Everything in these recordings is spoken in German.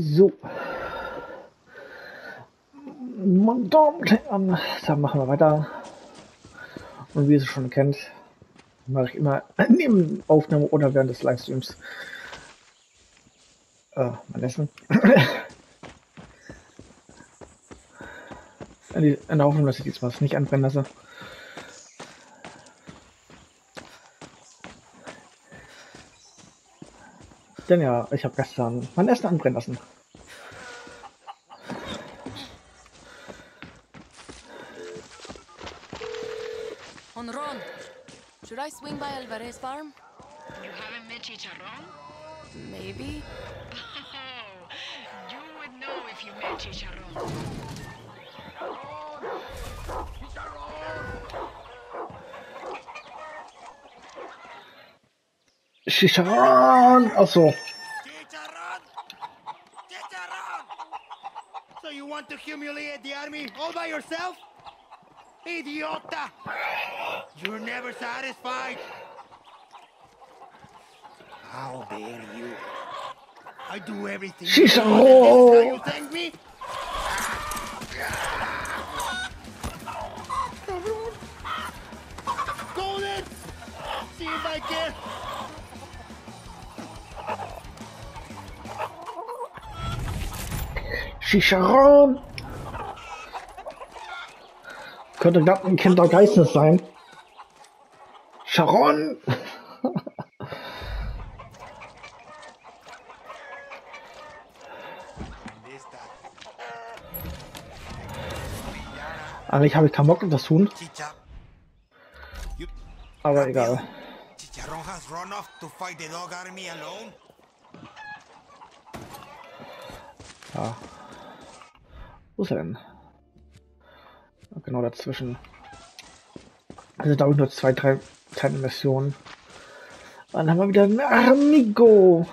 So. Meine Damen und Herren, dann machen wir weiter. Und wie ihr es schon kennt, mache ich immer neben Aufnahme oder während des Livestreams äh, mein Essen. in der Hoffnung, dass ich diesmal nicht anbrennen lasse. Denn ja, ich habe gestern mein Essen anbrennen lassen. On Ron, should I swing by Alvarez farm? You haven't met Chicharron? Maybe. Oh, you would know if you met Chicharron. Chicharron! Achso. Chicharron! Chicharron! So you want to humiliate the army all by yourself? Idiota! You're never satisfied. How dare you? I do everything. Chicharron! You thank me? Chicharron! Könnte gerade ein Kind der Geistes sein. Charon! Eigentlich habe ich keinen Bock das. You aber egal. Chicharron has run off to fight the dog army alone. Ja. Wo ist er denn? Genau dazwischen. Also da nur zwei, drei kleine Missionen. Dann haben wir wieder einen Amigo.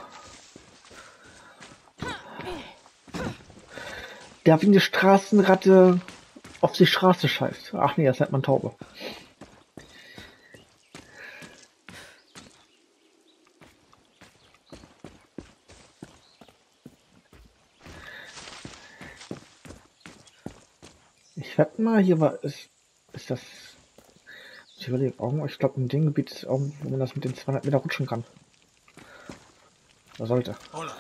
Der wie eine Straßenratte auf die Straße scheißt. Ach nee, das nennt man Taube. Mal, hier war ist, ist das. Ich überlege, irgendwo- ich glaube, in dem Gebiet ist irgendwo, wo man das mit den 200 Meter rutschen kann. Da sollte. Hola.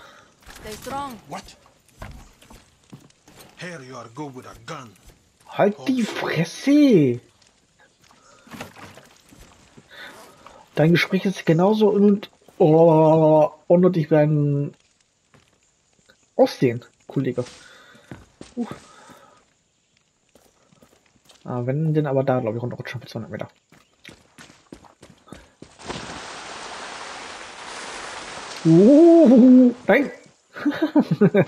Stay strong. What? Here you are good with a gun. Halt die Fresse! Dein Gespräch ist genauso und oh, unnötig wie dein Aussehen, Kollege. Uh. Ah, wenn denn aber da, glaube ich, runterrutschen für 200 Meter. Uh, nein!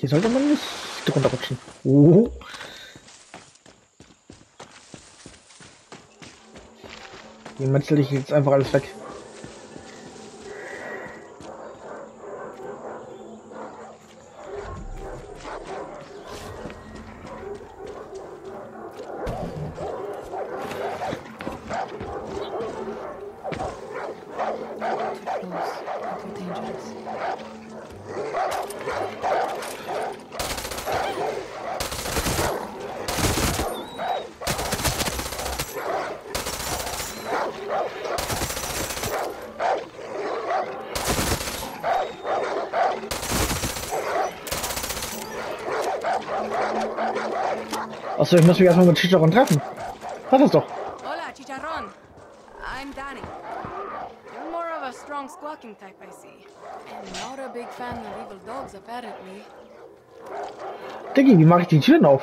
Hier sollte man nicht drunter rutschen. Oh. Hier metzel ich jetzt einfach alles weg. Achso, ich muss mich erstmal mit Chicharron treffen. Hat das doch. Hola, Chicharron. I'm Danny. You're more of a strong squawking type, I see. And not a big fan of evil dogs, apparently. Diggi, wie mache ich die Türen auf?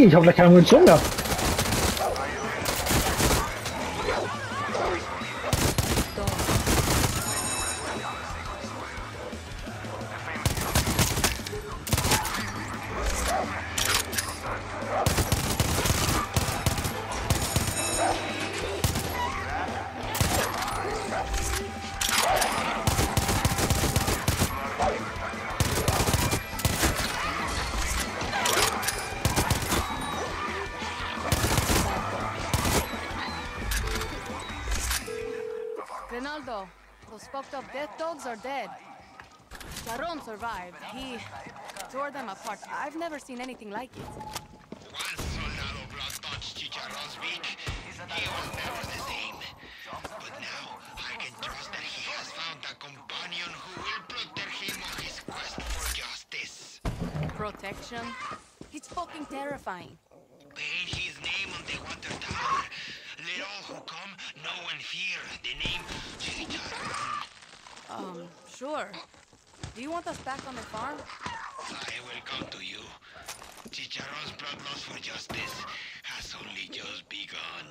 Diggi, ich habe gleich keine Munition mehr. Apart. I've never seen anything like it. Once Soldado Blood touched Chicharron's beak, he was never the same. But now, I can trust that he has found a companion who will protect him on his quest for justice. Protection? It's fucking terrifying. Paint his name on the water tower. Let all who come know and fear the name Chicharron. Um, sure. Do you want us back on the farm? I will come to you. Chicharron's bloodlust for justice has only just begun.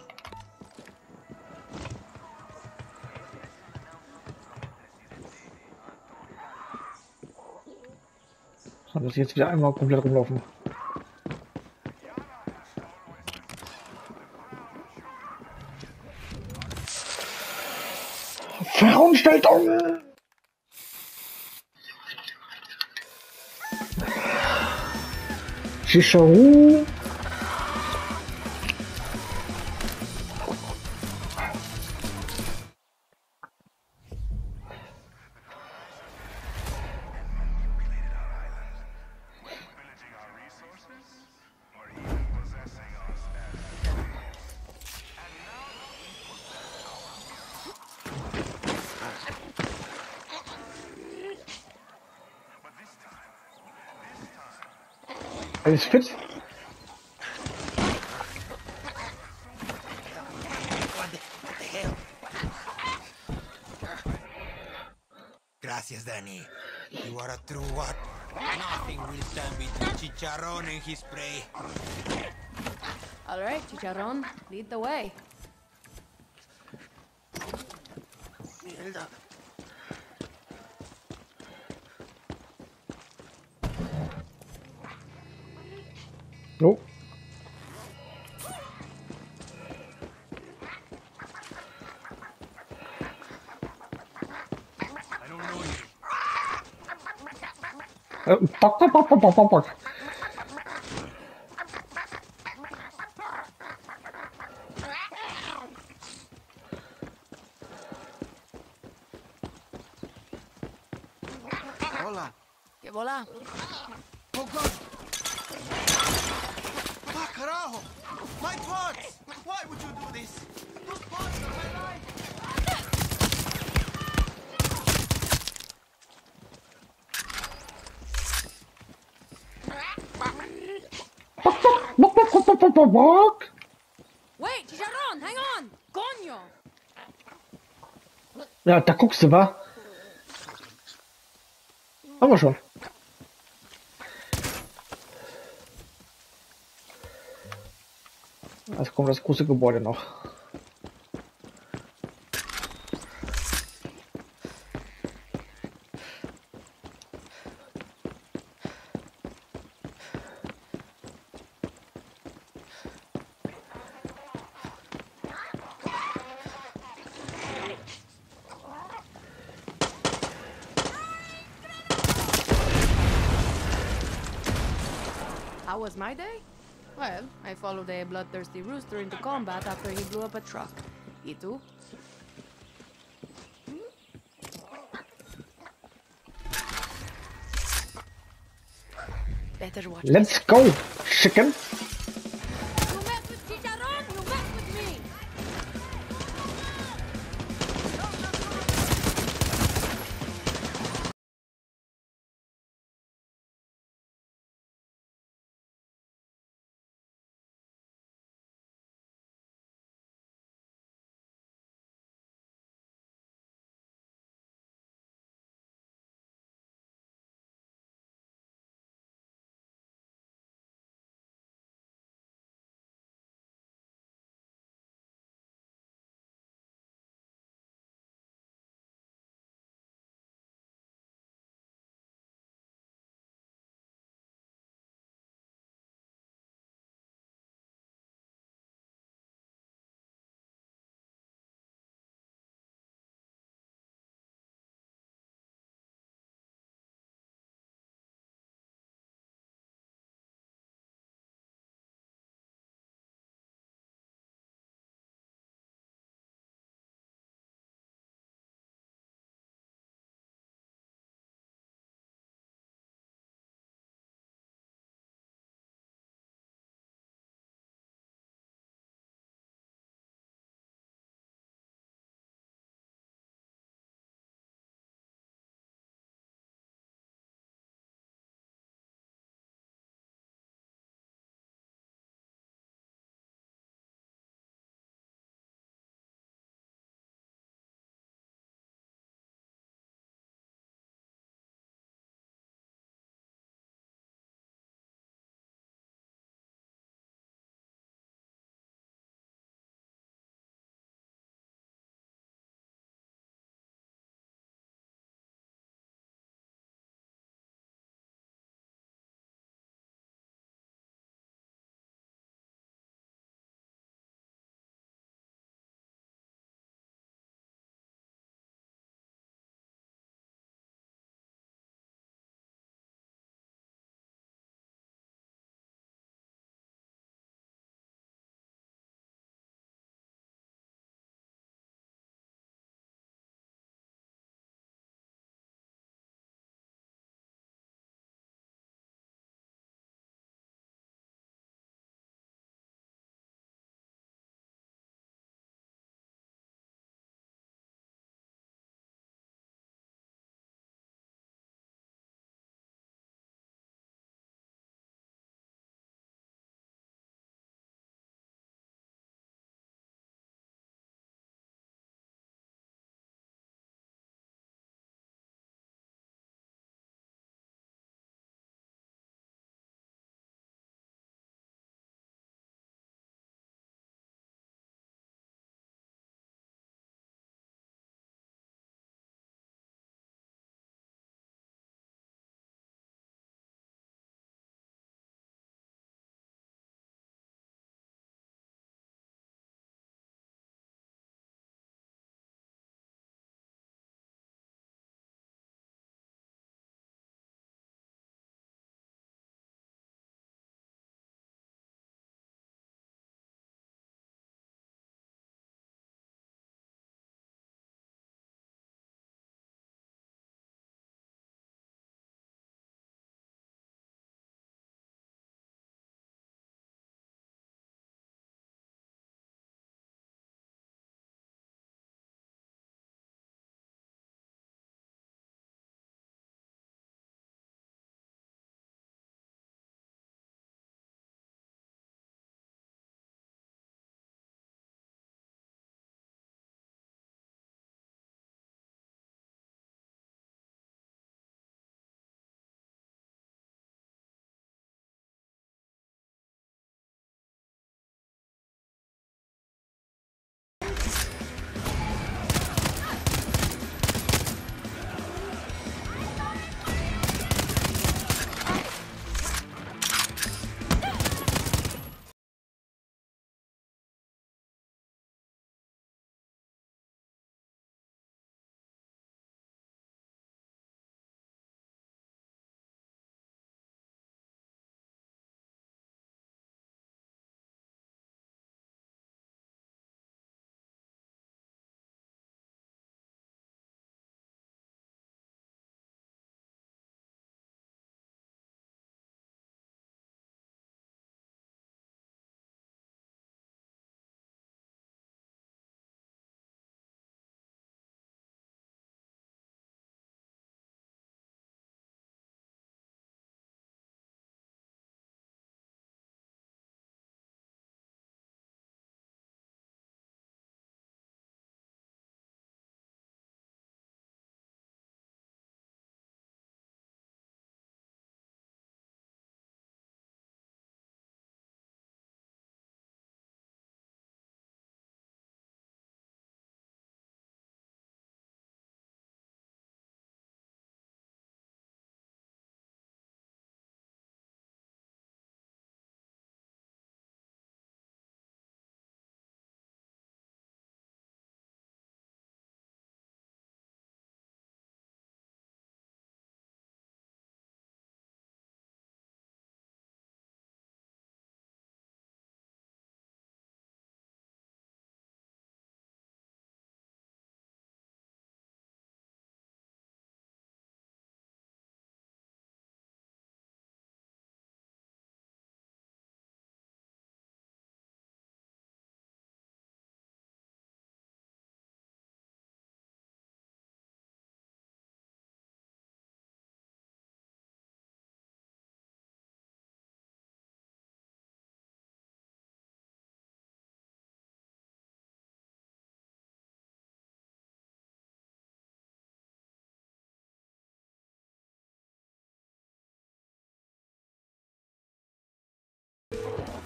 Dann muss ich jetzt wieder einmal komplett rumlaufen. Veranstaltung! 只手。What the, what the hell? Gracias, Danny. You are a true what? Nothing will stand between Chicharron and his prey. All right, Chicharron, lead the way. Mierda. Toca, toca, toca, toca, toca. Bock, bock. Wait, Chicharron, hang on! Coño! Ja, da guckst du, wa? Haben wir schon. Also kommt das große Gebäude noch. How was my day? Well, I followed a bloodthirsty rooster into combat after he blew up a truck. He too? Better watch Let's go, chicken.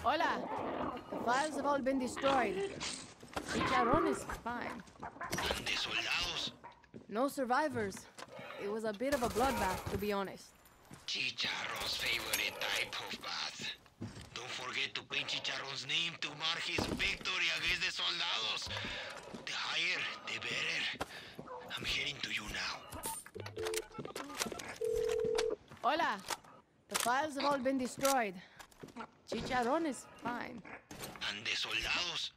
Hola. The files have all been destroyed. Chicharron is fine. De soldados? No survivors. It was a bit of a bloodbath, to be honest. Chicharron's favorite type of bath. Don't forget to paint Chicharron's name to mark his victory against the soldados. The higher, the better. I'm heading to you now. Hola. The files have all been destroyed. Chicharron is fine. ¿And de soldados?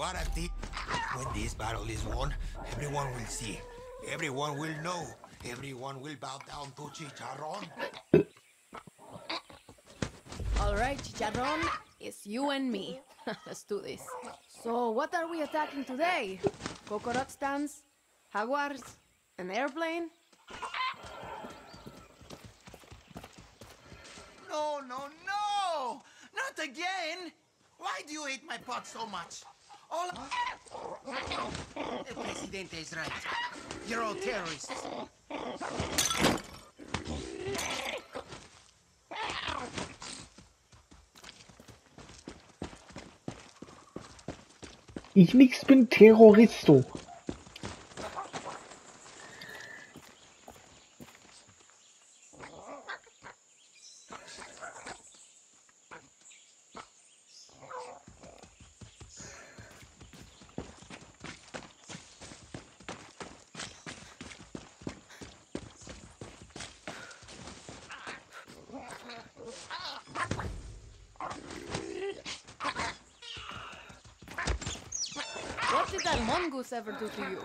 What a tip. When this battle is won, everyone will see. Everyone will know. Everyone will bow down to Chicharron. All right, Chicharron, it's you and me. Let's do this. So, what are we attacking today? Coconut stands? Jaguars? An airplane? No, no, no! Not again! Why do you hate my pot so much? All El is right. You're all terrorists. Ich nix bin Terroristo. What did that mongoose ever to you?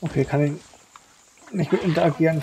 Okay, kann ich nicht mit interagieren.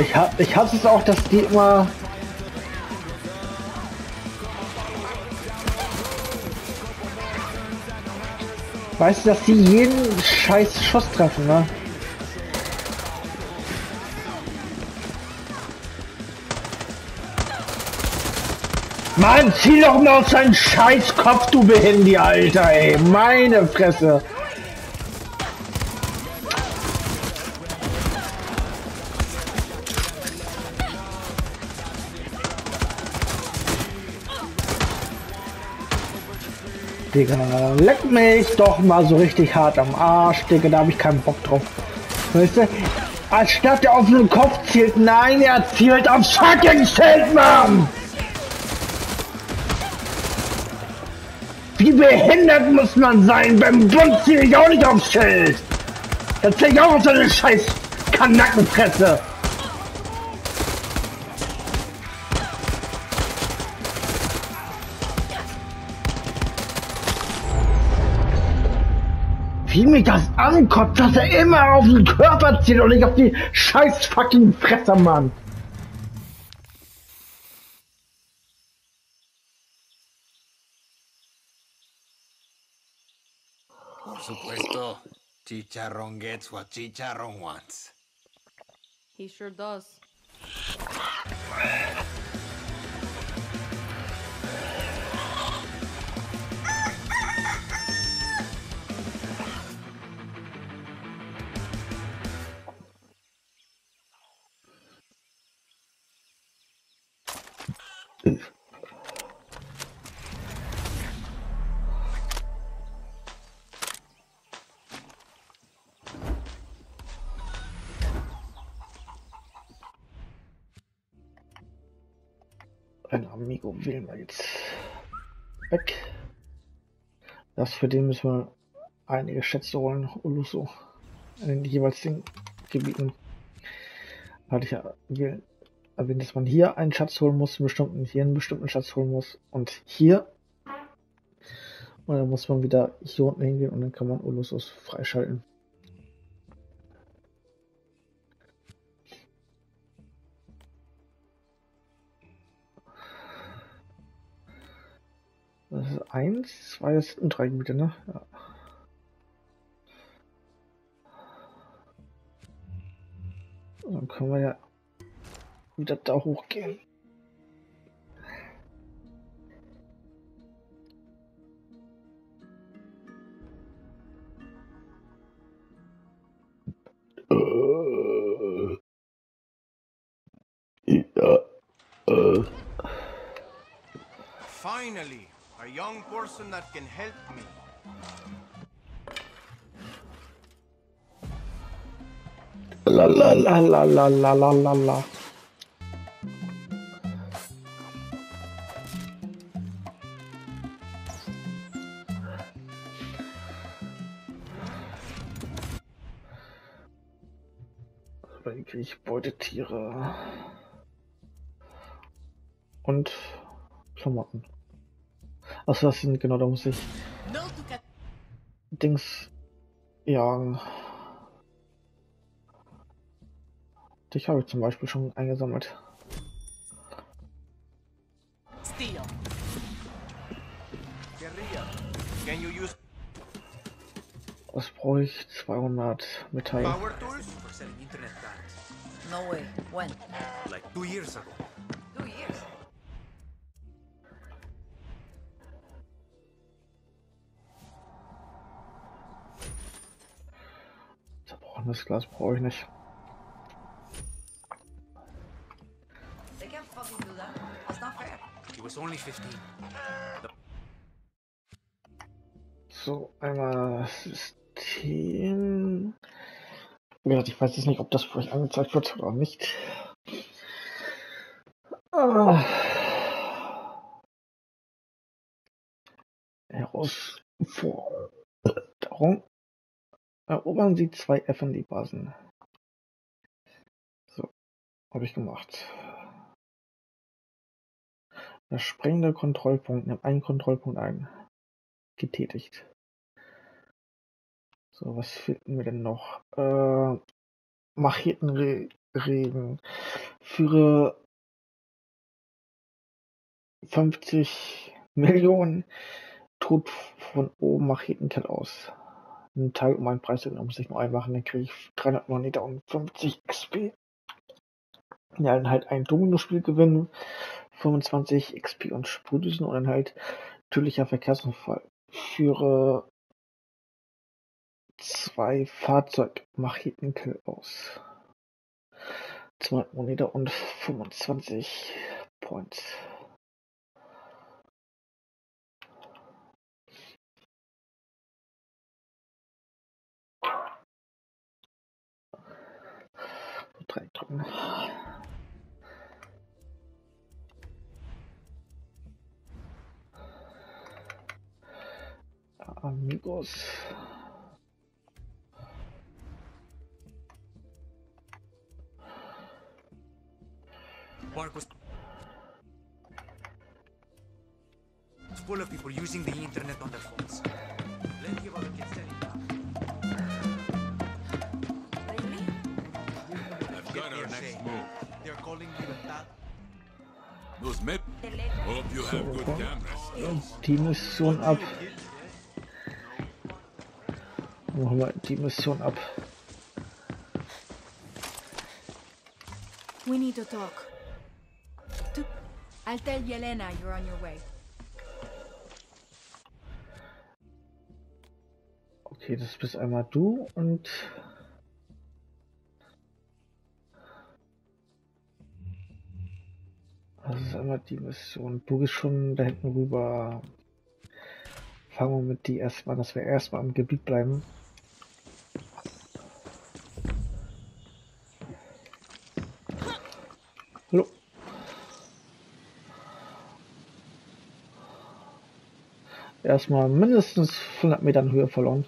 Ich, ha ich hasse es auch, dass die immer... Weißt du, dass die jeden scheiß Schuss treffen, ne? Mann, zieh doch mal auf seinen scheiß Kopf, du Behindi, Alter, ey. Meine Fresse. Digga, leck mich doch mal so richtig hart am Arsch, Digga, da habe ich keinen Bock drauf. Weißt du, anstatt der auf den Kopf zielt, nein, er zielt aufs fucking Schild, Mann! Wie behindert muss man sein? Beim Bund ziehe ich auch nicht aufs Schild! Da ziehe ich auch auf so eine scheiß Kanackenfresse! Wie mich das ankotzt, dass er immer auf den Körper zieht und nicht auf die scheiß fucking Fresse, Mann. Por supuesto, Chicharrón gets what Chicharrón wants. He sure does. Ein Amigo wählen wir jetzt weg. Das für den müssen wir einige Schätze holen. Uluso. In den jeweils den Gebieten. Hatte ich ja wählen- erwähnt, dass man hier einen Schatz holen muss, einen bestimmten, hier einen bestimmten Schatz holen muss und hier. Und dann muss man wieder hier unten hingehen und dann kann man Ulusos freischalten. Das ist eins, zwei, das sind drei Gebiete, ne? Ja. Dann können wir ja wieder da hochgehen. Äh. Ja. Äh. Finally, a young person that can help me. La la la la la la la la la. Kriege ich Beutetiere. Und Klamotten. Achso, das sind genau, da muss ich. Dings jagen. Dich habe ich zum Beispiel schon eingesammelt. Steal. Was brauche ich? 200 Metall. power tools? No way. When? Like two years ago. Two years. Zerbrochenes Glas brauche ich nicht. They can't fucking do that. That's not fair. He was only 15. So, einmal System. Gesagt, ich weiß jetzt nicht, ob das für euch angezeigt wird oder nicht. Ah. Herausforderung. Erobern Sie zwei FND-Basen. So, habe ich gemacht. Der sprengende Kontrollpunkt nimmt einen Kontrollpunkt ein. Getätigt. So, was fehlt mir denn noch? Äh, Machetenre reden. Führe 50 Millionen tut von oben Machetenkill aus. Ein Teil um einen Preis muss ich nur einmachen, dann kriege ich 300 Moneta und 50 XP. Ja, dann halt ein Domino-Spiel gewinnen, 25 XP und Sprühdüsen und dann halt tödlicher Verkehrsunfall. Führe zwei Fahrzeug-Machetenkill aus. 200 Moneta und 25 Points. Drei drücken. Amigos. Die Mission ab. Machen wir die Mission ab. We need to talk. I'll tell Yelena you're on your way. Okay, das bist einmal du und das ist einmal die Mission. Du gehst schon da hinten rüber. Fangen wir mit die erstmal, dass wir erstmal am Gebiet bleiben. Hallo. Erstmal mindestens 100 Metern Höhe verloren.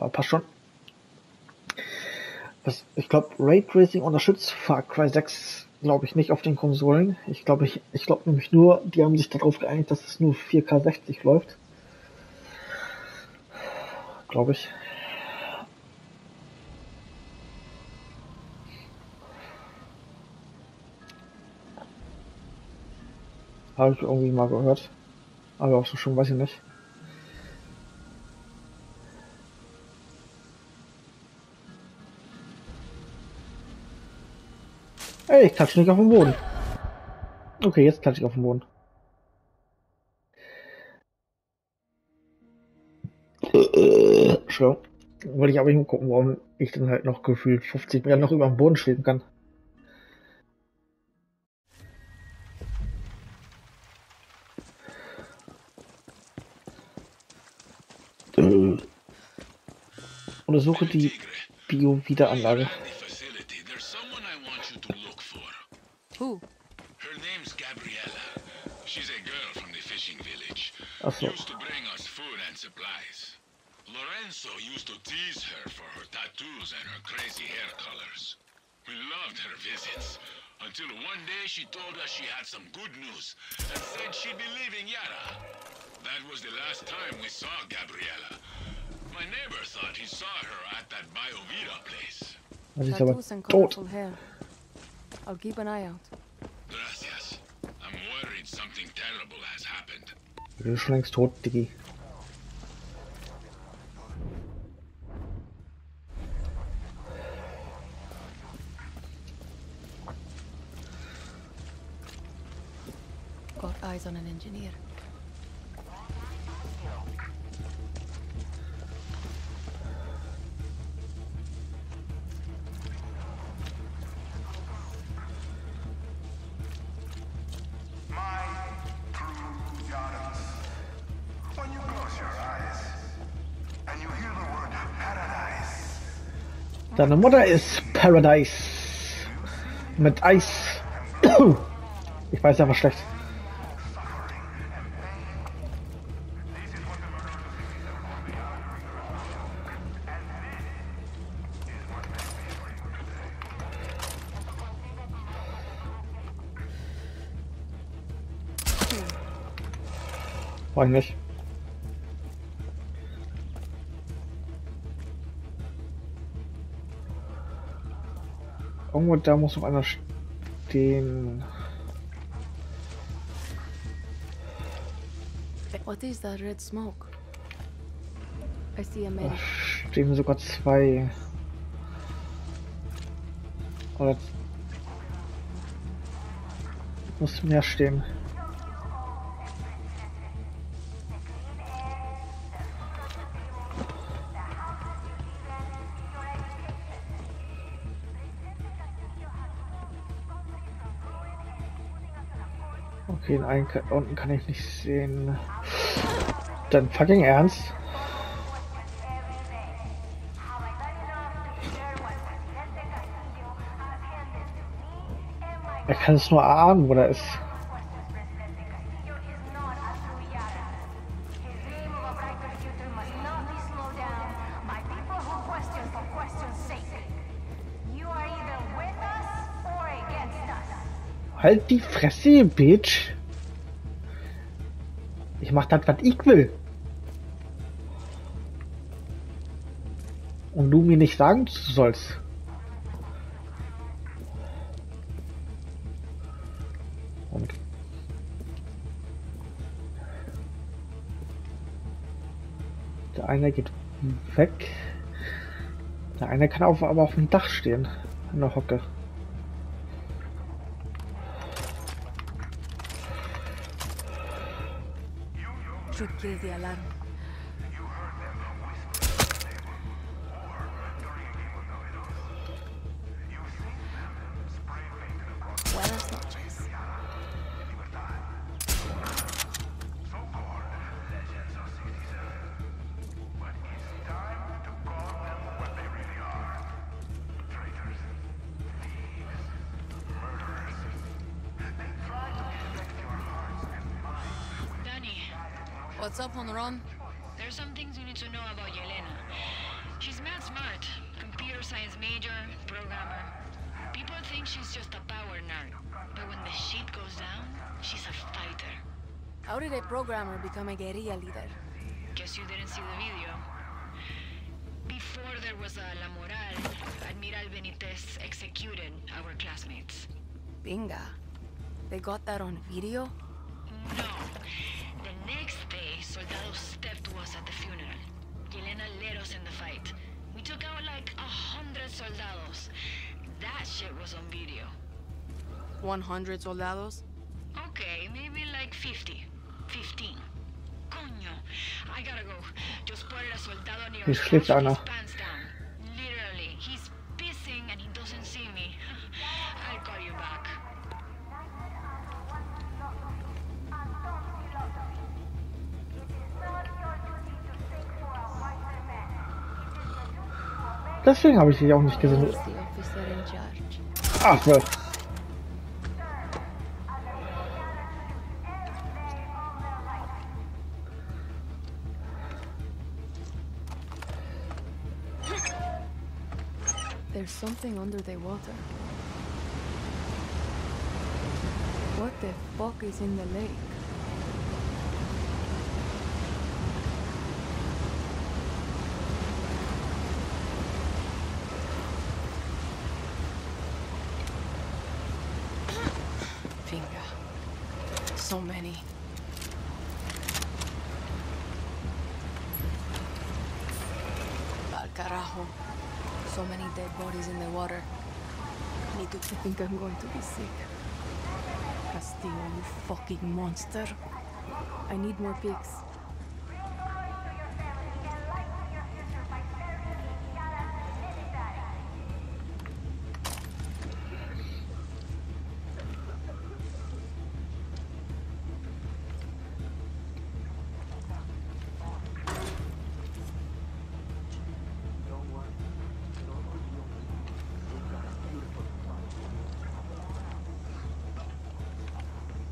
Aber passt schon. Was, ich glaube, Raytracing unterstützt Far Cry 6, glaube ich, nicht auf den Konsolen. Ich glaube, ich, ich glaube nämlich nur, die haben sich darauf geeinigt, dass es nur 4K 60 läuft. Glaube ich. Habe ich irgendwie mal gehört. Aber auch so schon weiß ich nicht. Ich klatsche nicht auf den Boden. Okay, jetzt klatsche ich auf den Boden. Entschuldigung. Wollte ich aber nicht gucken, warum ich dann halt noch gefühlt 50 Meter noch über dem Boden schweben kann. Äh. Untersuche die Bio-Wiederanlage. Who? Her name's Gabriella. She's a girl from the fishing village. Achso. Used to bring us food and supplies. Lorenzo used to tease her for her tattoos and her crazy hair colors. We loved her visits. Until one day she told us she had some good news and said she'd be leaving Yara. That was the last time we saw Gabriella. My neighbor thought he saw her at that Biovita place. Das ist aber Tattoos and tot. colorful hair. I'll keep an eye out. Gracias. I'm worried something terrible has happened. Du bist schon längst tot, Diggi. Got eyes on an engineer. Deine Mutter ist Paradise. Mit Eis. Ich weiß einfach schlecht. Brauche ich nicht. Irgendwo da muss noch einer stehen. What is that red smoke? I see a Da medic. stehen sogar zwei. Oder muss mehr stehen. Den einen unten kann ich nicht sehen. Dann fucking ernst. Er kann es nur ahnen, wo er ist. Halt die Fresse, Bitch. Ich mach das, was ich will. Und du mir nicht sagen sollst. Und der eine geht weg. Der eine kann auf, aber auf dem Dach stehen. In der Hocke. Should kill the become a guerrilla leader? Guess you didn't see the video. Before there was a La Moral, Admiral Benitez executed our classmates. Binga. They got that on video? No. The next day, soldados stepped to us at the funeral. Yelena led us in the fight. We took out like a hundred soldados. That shit was on video. 100 soldados? Okay, maybe like 50. 15. Us schläft with einer. his pants down. Literally, he's pissing and he doesn't see me. I'll call you back. Deswegen habe ich dich auch nicht gesehen. Ach, so. Something under the water. What the fuck is in the lake? Finga. So many. So many dead bodies in the water. I Need to think I'm going to be sick. Castillo, you fucking monster. I need more pigs.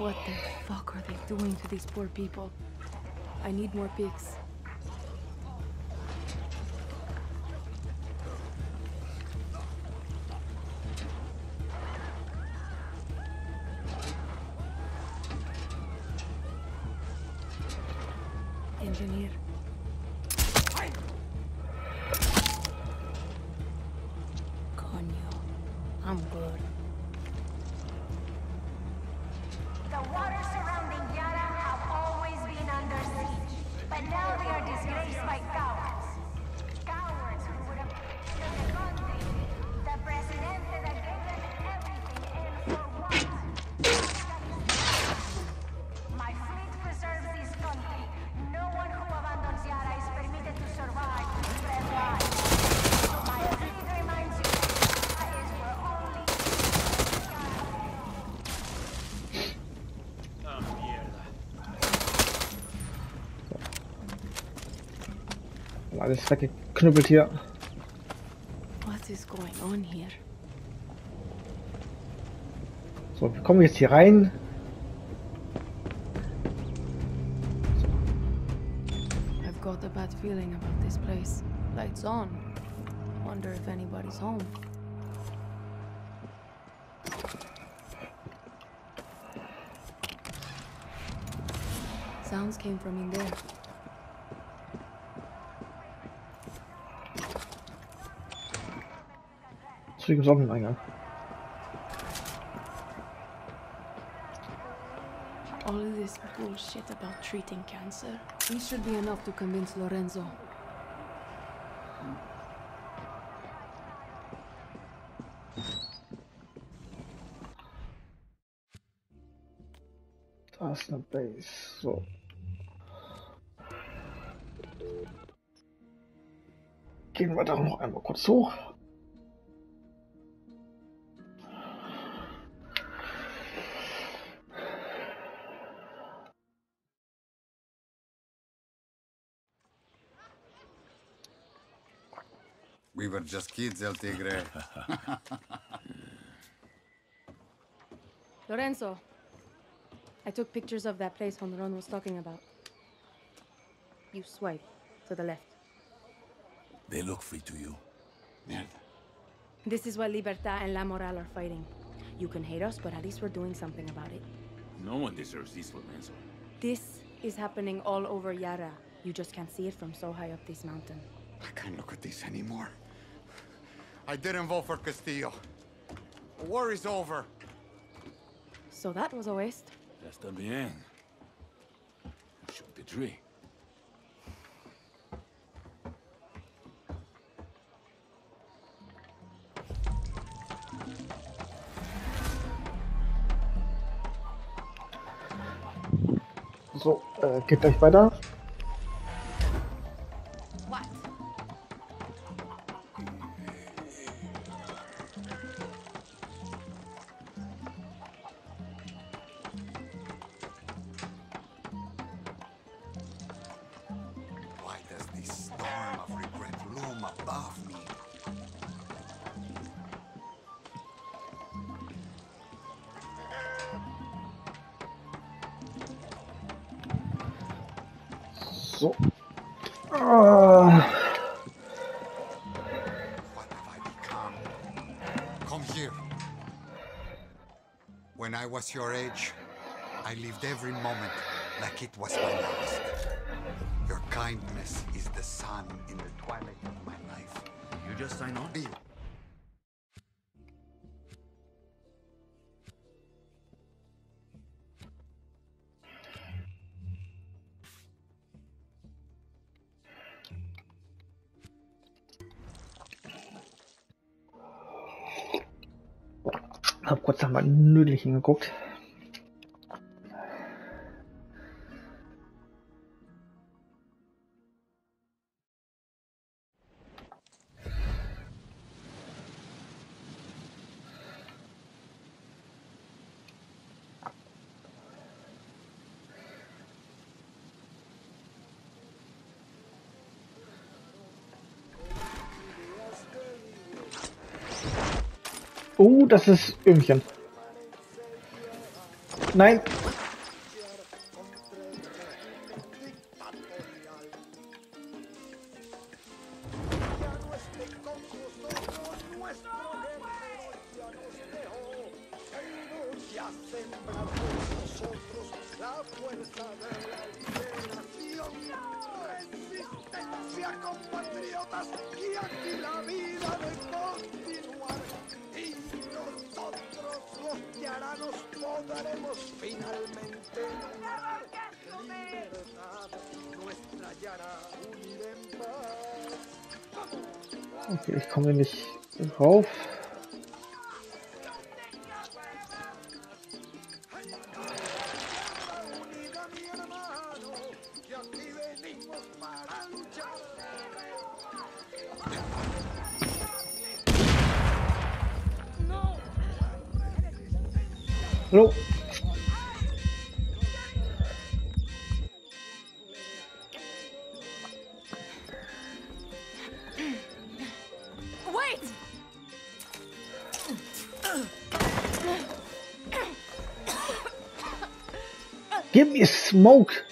what the fuck are they doing to these poor people? I need more pigs. Alles weggeknüppelt hier. What is going on here? So, wir kommen jetzt hier rein. I've got a bad feeling about this place. Lights on. Wonder if anybody's home. Sounds came from in there. Zurück im Sonneneingang. All this bullshit about treating cancer. This should be enough to convince Lorenzo. Da ist eine Base. So. Gehen wir da noch einmal kurz hoch. We were just kids, El Tigre. Lorenzo, I took pictures of that place Honron was talking about. You swipe to the left. They look free to you. Mierda. This is what Libertad and La Moral are fighting. You can hate us, but at least we're doing something about it. No one deserves this, Lorenzo. This is happening all over Yara. You just can't see it from so high up this mountain. I can't look at this anymore. I didn't vote for Castillo. The war is over. So that was a waste. Está bien. Shoot the tree. So, äh, geht gleich weiter. Your age, I lived every moment like it was my last. Your kindness is the sun in the twilight of my life. You just sign on? Hab kurz nach Oh, das ist Ömchen. Nein. Aquí venimos para luchar. Hallo. Wait! Give me smoke.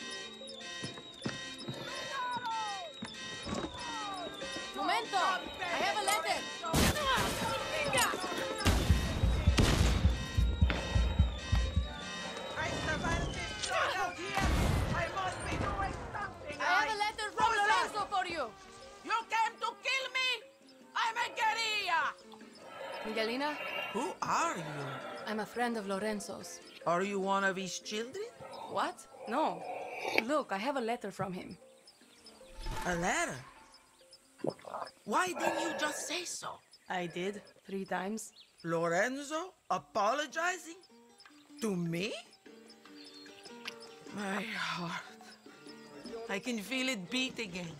Friend of Lorenzo's. Are you one of his children? What? No. Look, I have a letter from him. A letter? Why didn't you just say so? I did, three times. Lorenzo apologizing? To me? My heart. I can feel it beat again.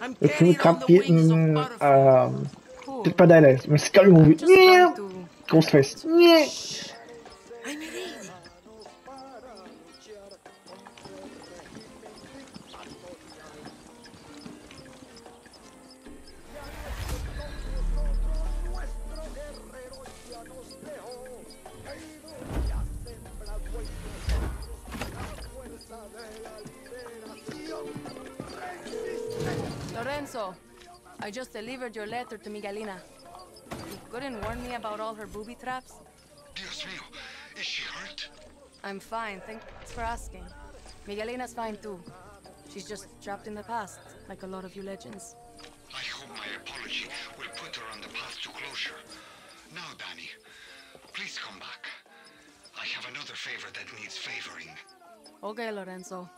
I'm Jeg kunne carried on krabbe the i wings of en butterfly. um, det par dage med Scary Ghostface. Yeah. Lorenzo, I just delivered your letter to Miguelina. Couldn't warn me about all her booby traps? Dios mío, is she hurt? I'm fine, thanks for asking. Miguelina's fine too. She's just trapped in the past, like a lot of you legends. I hope my apology will put her on the path to closure. Now, Danny, please come back. I have another favor that needs favoring. Okay, Lorenzo.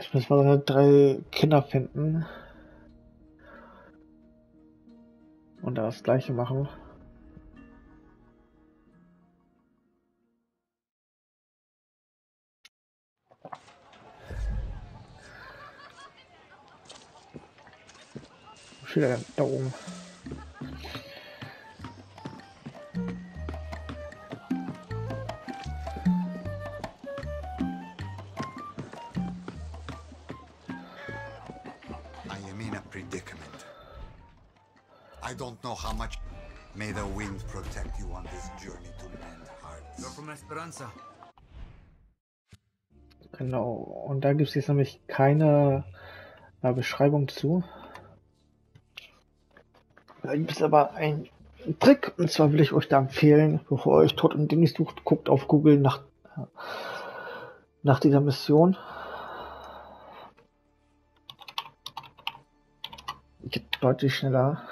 Ich muss mal drei Kinder finden. Und da das gleiche machen. Er denn? Da oben. Predicament. I don't know how much. May the wind protect you on this journey to mend hearts. You're from Esperanza. Genau. Und da gibt es jetzt nämlich keine äh, Beschreibung zu. Da gibt es aber einen Trick, und zwar will ich euch da empfehlen, bevor ihr euch tot und Ding sucht, guckt auf Google nach, nach dieser Mission. Geht deutlich schneller.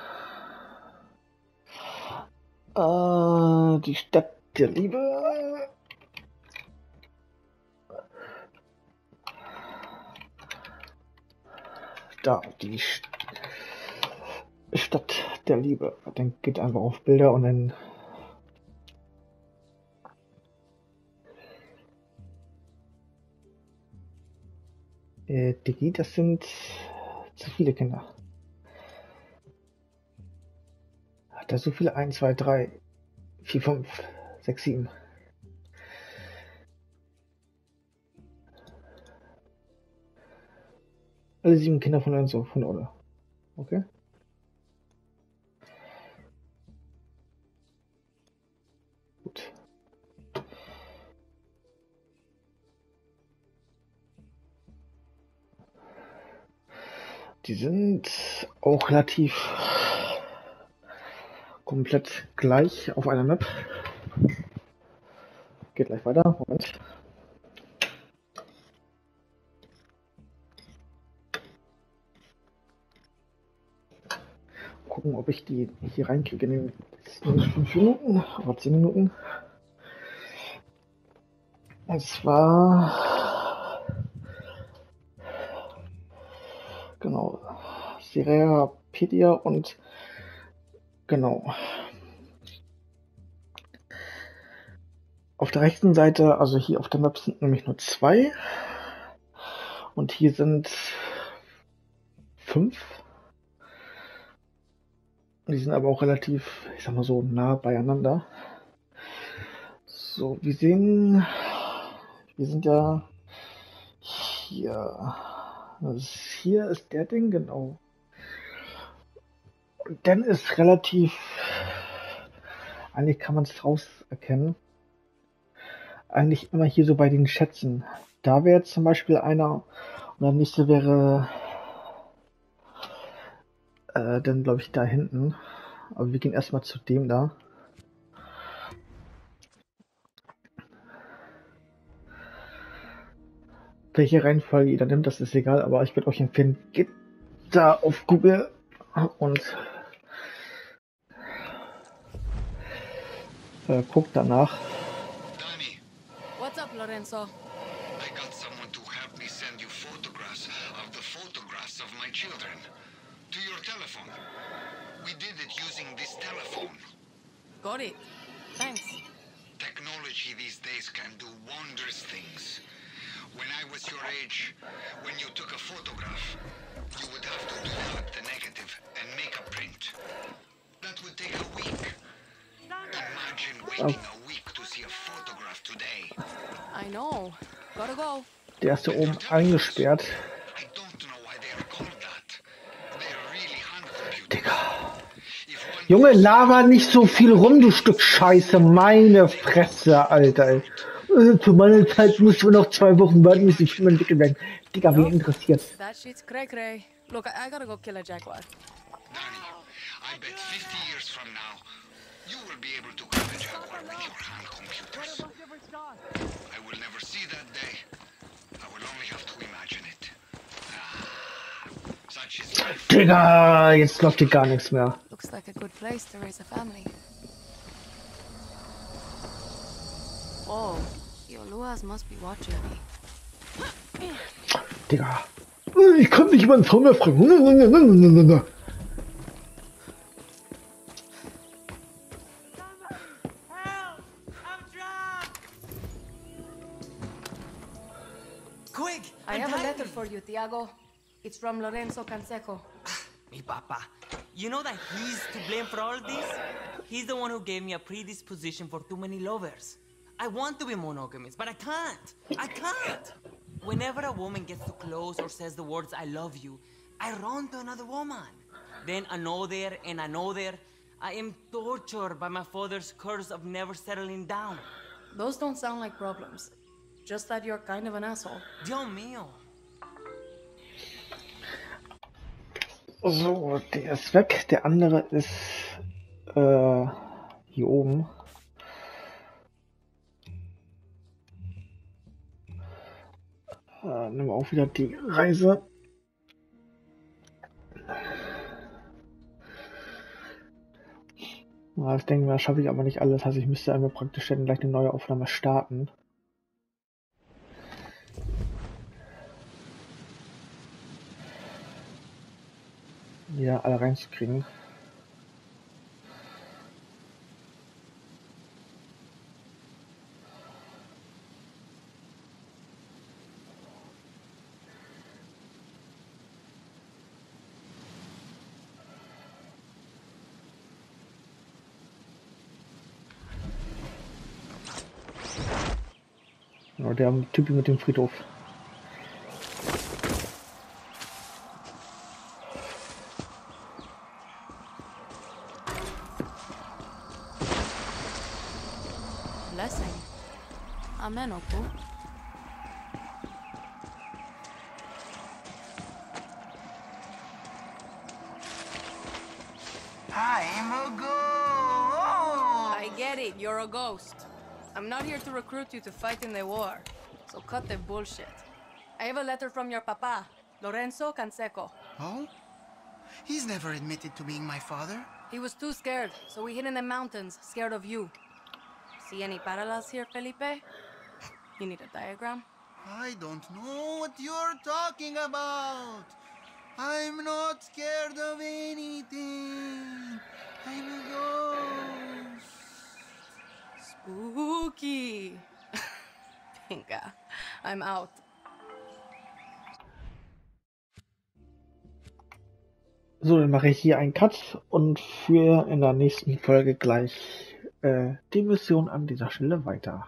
Äh, die Stadt der Liebe. Da, die St Stadt der Liebe. Dann geht einfach auf Bilder und dann. Äh, Digi, das sind zu viele Kinder. So viele? 1, 2, 3, 4, 5, 6, 7. Alle sieben Kinder von Enzo von Olle. Okay. Gut. Die sind auch relativ komplett gleich auf einer Map. Geht gleich weiter. Moment. Gucken, ob ich die hier reinkriege in den nächsten 5 Minuten oder 10 Minuten. Und zwar genau Seriapedia und genau Auf der rechten Seite, also hier auf der Map sind nämlich nur zwei. Und hier sind fünf. Die sind aber auch relativ, ich sag mal so, nah beieinander. So, wir sehen, wir sind ja hier. Also hier ist der Ding, genau. Und ist relativ, eigentlich kann man es raus erkennen eigentlich immer hier so bei den Schätzen. Da wäre jetzt zum Beispiel einer und der nächste wäre äh, dann glaube ich da hinten. Aber wir gehen erstmal zu dem da. Welche Reihenfolge ihr da nimmt, das ist egal, aber ich würde euch empfehlen, geht da auf Google und äh, guckt danach. Lorenzo. I got someone to help me send you photographs of the photographs of my children. To your telephone. We did it using this telephone. Got it. Thanks. Technology these days can do wondrous things. When I was your age, when you took a photograph, you would have to develop the negative and make a print. That would take a week. Go. Der ist da oben eingesperrt. Digga. Junge, laber nicht so viel rum, du Stück Scheiße. Meine Fresse, Alter. Zu meiner Zeit mussten wir noch zwei Wochen warten, bis die Filme entwickelt werden. Digga, wen interessiert? Look, I, I gotta go kill a jaguar. I bet 50 years from now, you will be able to kill a jaguar with your hand computers. I will never see that day. I will only have to imagine it. Ah, such is life. Digga, jetzt läuft hier gar nichts mehr. Looks like a good place to raise a family. Oh, your Luas must be watching me. Digga. Ich kann nicht den Zaun mehr fragen. I have a letter for you, Tiago. It's from Lorenzo Canseco. Ah, mi papa. You know that he's to blame for all this? He's the one who gave me a predisposition for too many lovers. I want to be monogamous, but I can't. I can't. Whenever a woman gets too close or says the words I love you, I run to another woman. Then another and another. I am tortured by my father's curse of never settling down. Those don't sound like problems. Just that you're kind of an asshole. Dios mío. So, der ist weg. Der andere ist äh, hier oben. Äh, nehmen wir auch wieder die Reise. Das denken wir, das schaffe ich aber nicht alles. Also ich müsste einfach praktisch dann gleich eine neue Aufnahme starten. Ja, alle reinzukriegen. Der Typ mit dem Friedhof. Amen, Oppo. I'm a ghost. I get it, you're a ghost. I'm not here to recruit you to fight in the war, so cut the bullshit. I have a letter from your papa, Lorenzo Canseco. Oh? He's never admitted to being my father. He was too scared, so we hid in the mountains, scared of you. See any parallels here, Felipe? You need a diagram? I don't know what you're talking about. I'm not scared of anything. I'm a ghost. Spooky. Pinka, I'm out. So, dann mache ich hier einen Cut und führe in der nächsten Folge gleich äh, die Mission an dieser Stelle weiter.